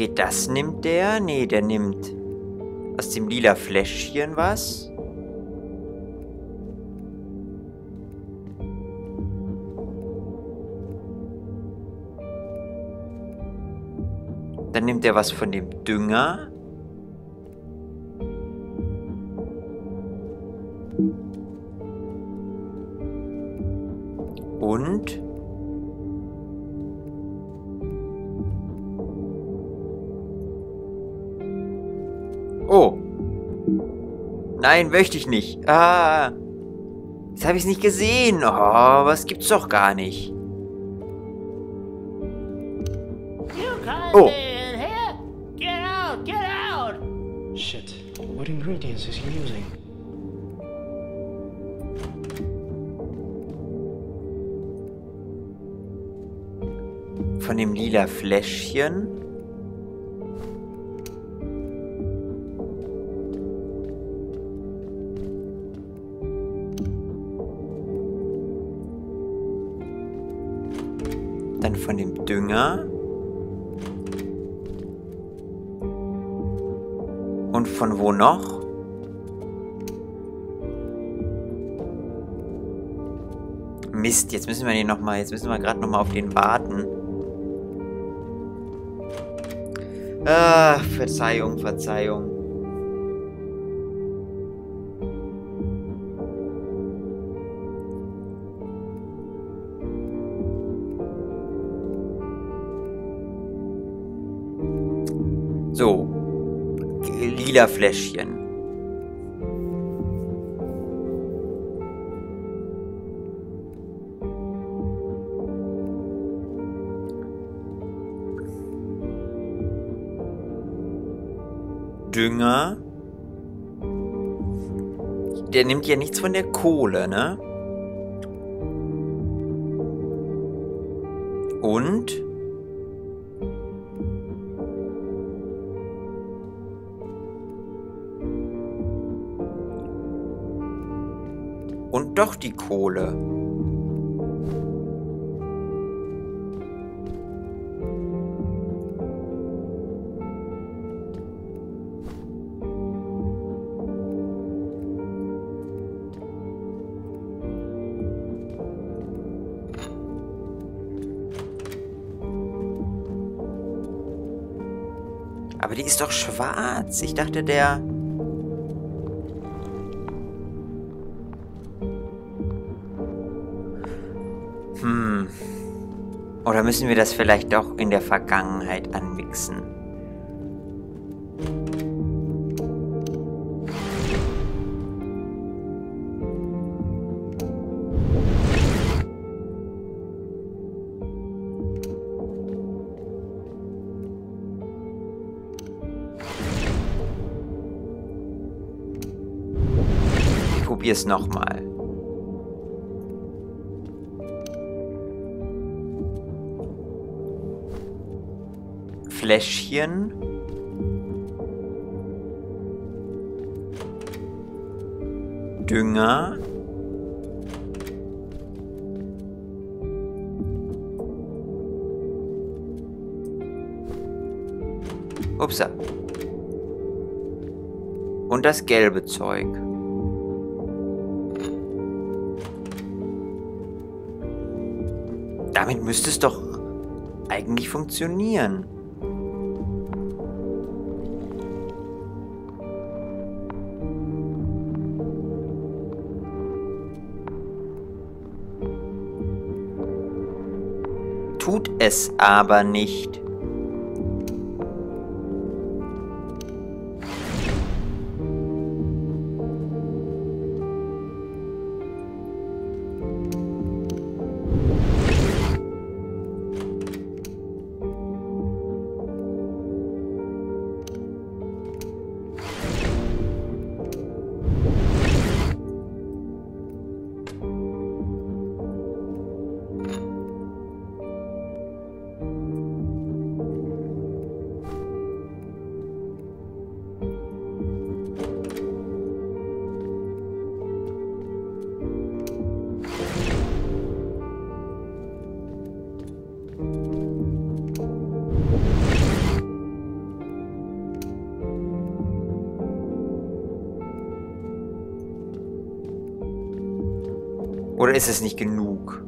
Okay, das nimmt der. Nee, der nimmt aus dem lila Fläschchen was. Dann nimmt er was von dem Dünger. Und Nein, möchte ich nicht. Ah. Jetzt habe ich es nicht gesehen. Oh, was gibt's doch gar nicht. Oh. Shit. What ingredients is he using? Von dem lila Fläschchen. Dann von dem Dünger. Und von wo noch? Mist, jetzt müssen wir den noch mal, jetzt müssen wir gerade noch mal auf den warten. Ah, Verzeihung, Verzeihung. So. Lila Fläschchen. Dünger. Der nimmt ja nichts von der Kohle, ne? Und doch die Kohle. Aber die ist doch schwarz. Ich dachte, der... Oder müssen wir das vielleicht doch in der Vergangenheit anmixen? Probier's nochmal. Fläschchen. Dünger. Upsa. Und das gelbe Zeug. Damit müsste es doch eigentlich funktionieren. Es aber nicht. Oder ist es nicht genug?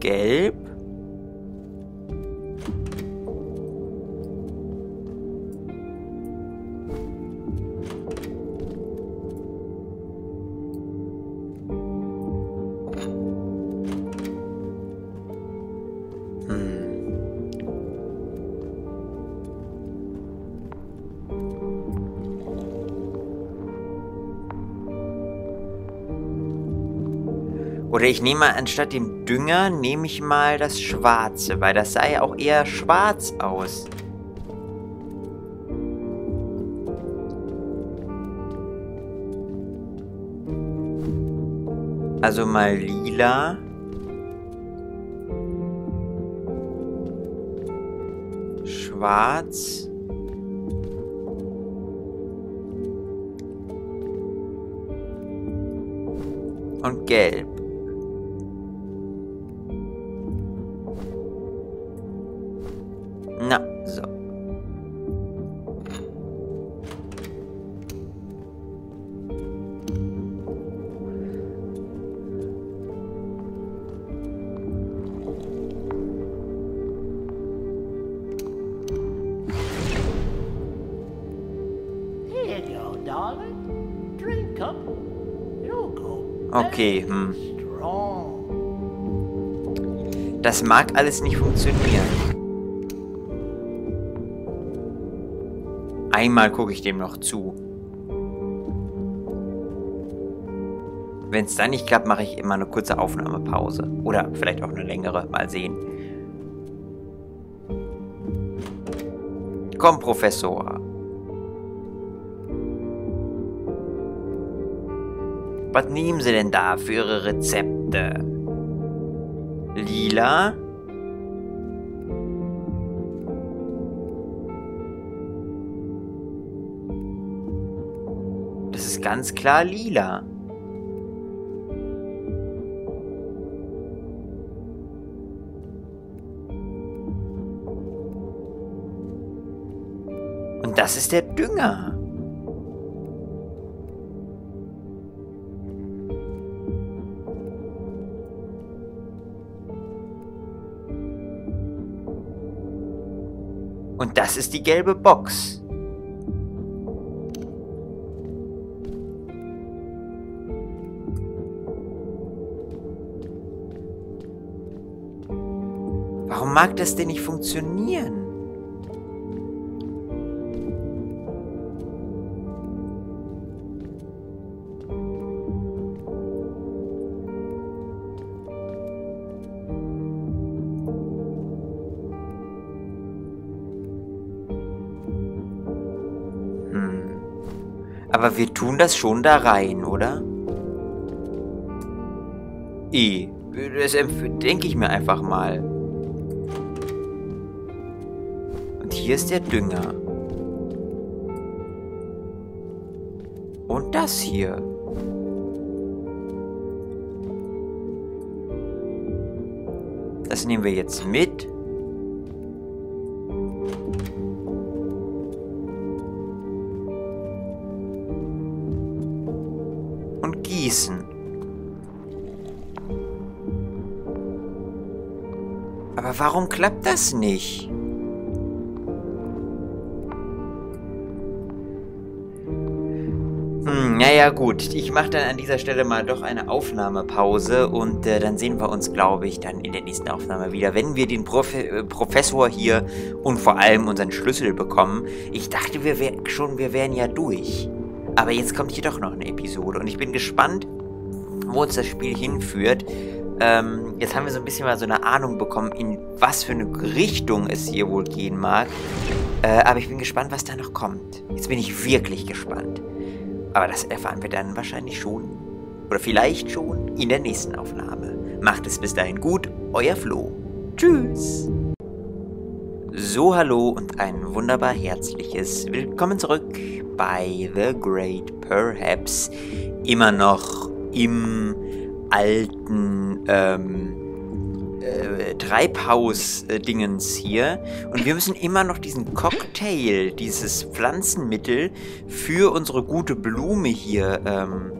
Gelb? Oder ich nehme mal anstatt dem Dünger, nehme ich mal das Schwarze, weil das sah ja auch eher schwarz aus. Also mal lila. Schwarz. Und gelb. Okay, hm. Das mag alles nicht funktionieren. Einmal gucke ich dem noch zu. Wenn es dann nicht klappt, mache ich immer eine kurze Aufnahmepause. Oder vielleicht auch eine längere. Mal sehen. Komm, Professor. Was nehmen Sie denn da für Ihre Rezepte? Lila? Das ist ganz klar lila. Und das ist der Dünger. Und das ist die gelbe Box. Warum mag das denn nicht funktionieren? Aber wir tun das schon da rein, oder? I. Das denke ich mir einfach mal. Und hier ist der Dünger. Und das hier. Das nehmen wir jetzt mit. Gießen. Aber warum klappt das nicht? Hm, naja gut, ich mache dann an dieser Stelle mal doch eine Aufnahmepause und äh, dann sehen wir uns, glaube ich, dann in der nächsten Aufnahme wieder, wenn wir den Prof äh, Professor hier und vor allem unseren Schlüssel bekommen. Ich dachte, wir schon, wir wären ja durch. Aber jetzt kommt hier doch noch eine Episode und ich bin gespannt, wo uns das Spiel hinführt. Ähm, jetzt haben wir so ein bisschen mal so eine Ahnung bekommen, in was für eine Richtung es hier wohl gehen mag. Äh, aber ich bin gespannt, was da noch kommt. Jetzt bin ich wirklich gespannt. Aber das erfahren wir dann wahrscheinlich schon. Oder vielleicht schon in der nächsten Aufnahme. Macht es bis dahin gut, euer Flo. Tschüss. So, hallo und ein wunderbar herzliches Willkommen zurück bei The Great Perhaps. Immer noch im alten ähm, äh, Treibhaus-Dingens hier. Und wir müssen immer noch diesen Cocktail, dieses Pflanzenmittel für unsere gute Blume hier ähm,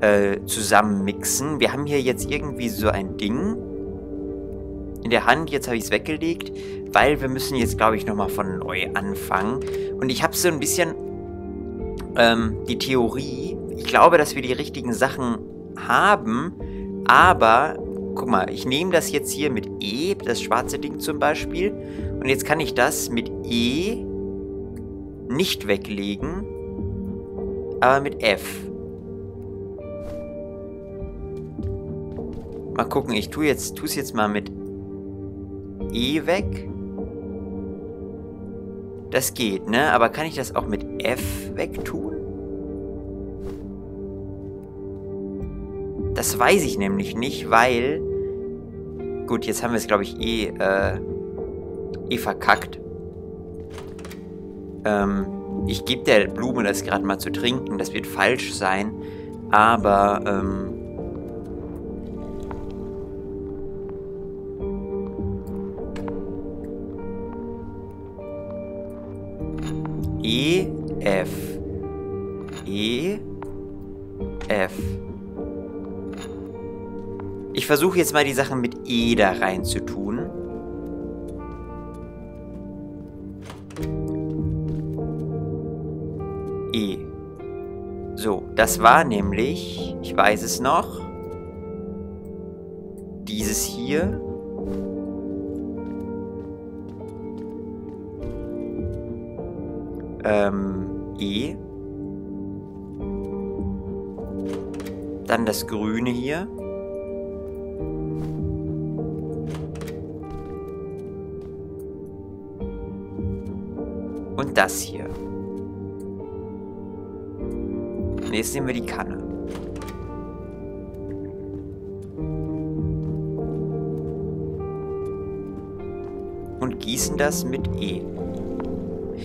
äh, zusammenmixen. Wir haben hier jetzt irgendwie so ein Ding in der Hand. Jetzt habe ich es weggelegt, weil wir müssen jetzt, glaube ich, nochmal von neu anfangen. Und ich habe so ein bisschen ähm, die Theorie, ich glaube, dass wir die richtigen Sachen haben, aber guck mal, ich nehme das jetzt hier mit E, das schwarze Ding zum Beispiel, und jetzt kann ich das mit E nicht weglegen, aber mit F. Mal gucken, ich tue jetzt, tue es jetzt mal mit E weg. Das geht, ne? Aber kann ich das auch mit F wegtun? Das weiß ich nämlich nicht, weil... Gut, jetzt haben wir es, glaube ich, eh, äh, eh verkackt. Ähm, ich gebe der Blume das gerade mal zu trinken. Das wird falsch sein. Aber, ähm... E, F. E, F. Ich versuche jetzt mal die Sachen mit E da rein zu tun. E. So, das war nämlich, ich weiß es noch, dieses hier. Ähm, E. Dann das Grüne hier. Und das hier. Und jetzt nehmen wir die Kanne. Und gießen das mit E.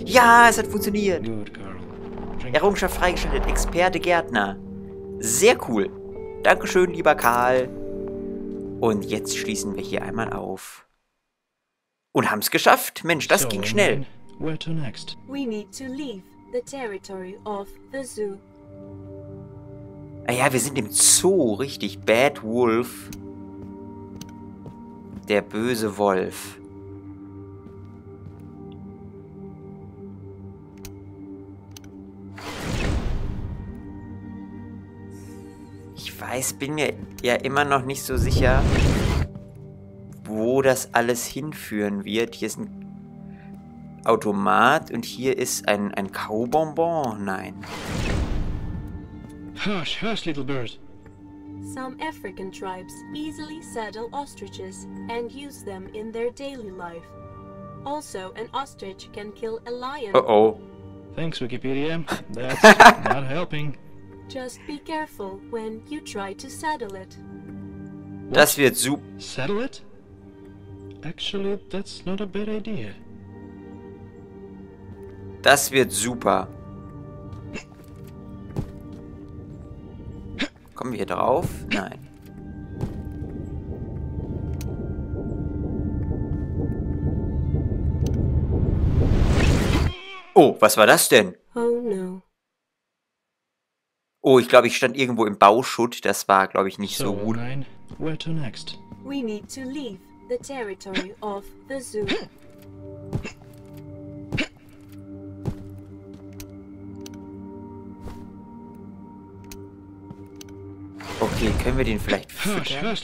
Ja, es hat funktioniert. Errungenschaft freigeschaltet. Experte Gärtner. Sehr cool. Dankeschön, lieber Karl. Und jetzt schließen wir hier einmal auf. Und haben es geschafft. Mensch, das So, ging schnell. Where to next? We need to leave the territory of the zoo. Ah ja, wir sind im Zoo, richtig. Bad Wolf. Der böse Wolf. Ich weiß, bin mir ja immer noch nicht so sicher, wo das alles hinführen wird. Hier ist ein Automat und hier ist ein, ein Kaubonbon. Nein. Hush, hush, little bird. Some African tribes easily saddle ostriches and use them in their daily life. Also, an ostrich can kill a lion. Oh oh. Thanks, Wikipedia. That's not helping. Just be careful when you try to saddle it. Das wird super. Settle it? Actually, that's not a bad idea. Das wird super. Kommen wir hier drauf? Nein. Oh, was war das denn? Oh no. Oh, ich glaube, ich stand irgendwo im Bauschutt. Das war, glaube ich, nicht so So, gut. Elaine, where to next? We need to leave the territory of the zoo. Okay, können wir den vielleicht füttern?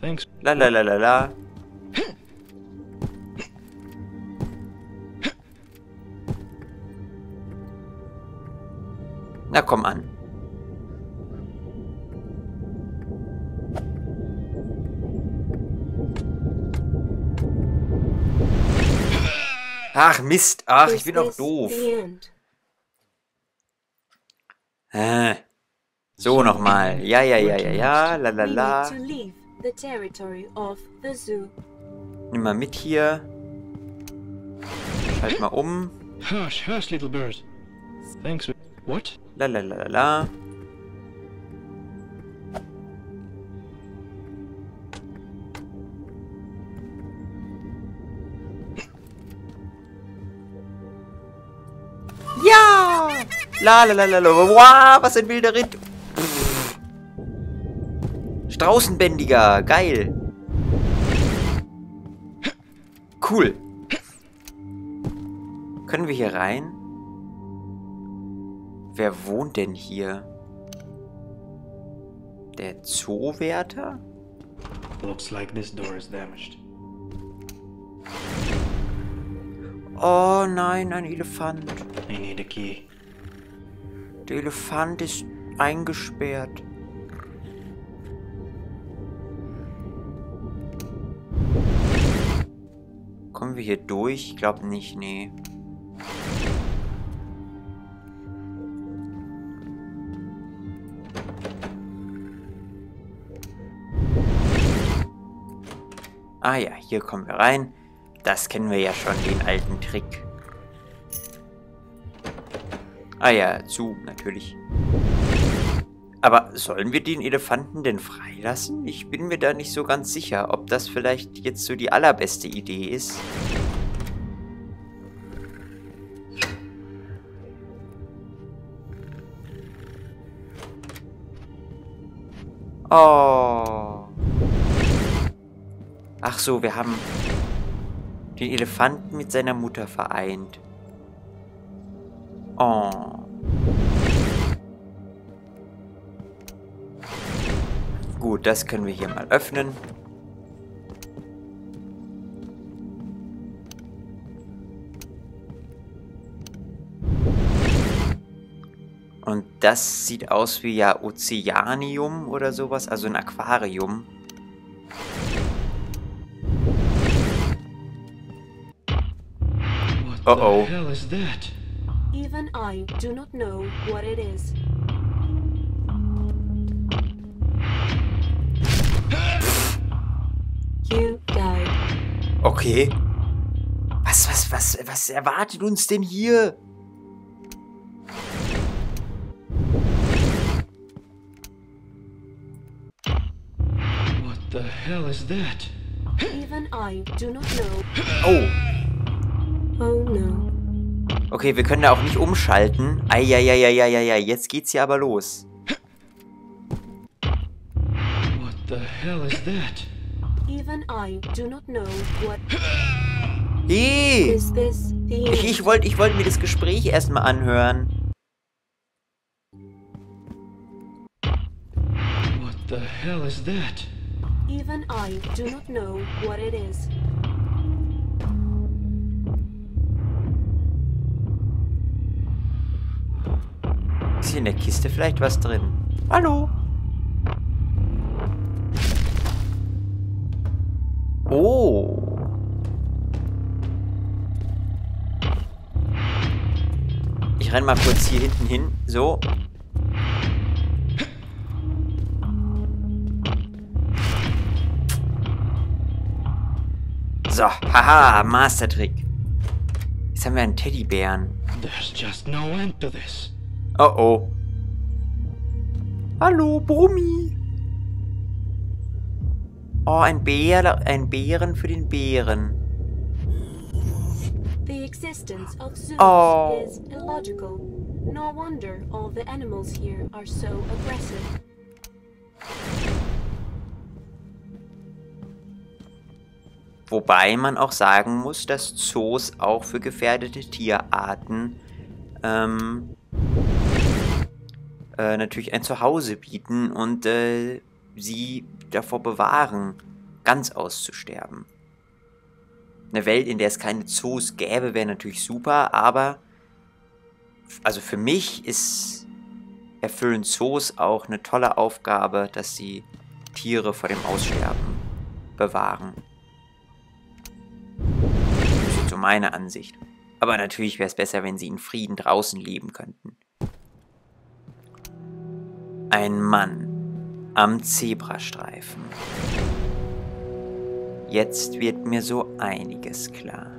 Thanks. La la la la la. Na komm an. Ach Mist, ach, ich bin doch this doof. Äh. So nochmal. Ja, ja, ja, ja, ja, la la la. Nimm mal mit hier. Schalt mal um. Hush, hush, little bird. Thanks. What? La la la la la. La la la la la. Wow, was ein wilder Ritt. Pff. Straußenbändiger. Geil. Cool. Können wir hier rein? Wer wohnt denn hier? Der Zoowärter? Looks like this door is damaged. Oh nein, ein Elefant. I need a key. Der Elefant ist eingesperrt. Kommen wir hier durch? Ich glaube nicht, nee. Ah ja, hier kommen wir rein. Das kennen wir ja schon, den alten Trick. Ah ja, zu, natürlich. Aber sollen wir den Elefanten denn freilassen? Ich bin mir da nicht so ganz sicher, ob das vielleicht jetzt so die allerbeste Idee ist. Oh. Ach so, wir haben den Elefanten mit seiner Mutter vereint. Oh. Gut, das können wir hier mal öffnen. Und das sieht aus wie ja Ozeanium oder sowas, also ein Aquarium. What Uh-oh. Even I do not know what it is. You died. Okay. Was, was, was, was erwartet uns denn hier? What the hell is that? Even I do not know. Oh, Oh no. Okay, wir können da auch nicht umschalten. Eieieiei, jetzt geht's hier aber los. What the hell is that? Even I do not know what Hey! Ich, ich wollte ich wollt mir das Gespräch erstmal anhören. What the hell is that? Even I do not know what it is. In der Kiste vielleicht was drin? Hallo? Oh. Ich renn mal kurz hier hinten hin. So. So, haha, Mastertrick. Jetzt haben wir einen Teddybären. There's just no end to this. Oh oh. Hallo, Brummi. Oh, ein Bär, ein Bären für den Bären. The existence of zoos Oh. is illogical. No wonder all the animals here are so aggressive. Wobei man auch sagen muss, dass Zoos auch für gefährdete Tierarten ähm, äh, natürlich ein Zuhause bieten und äh, sie davor bewahren, ganz auszusterben. Eine Welt, in der es keine Zoos gäbe, wäre natürlich super, aber also für mich ist erfüllen Zoos auch eine tolle Aufgabe, dass sie Tiere vor dem Aussterben bewahren. Das ist so meine Ansicht. Aber natürlich wäre es besser, wenn sie in Frieden draußen leben könnten. Ein Mann am Zebrastreifen. Jetzt wird mir so einiges klar.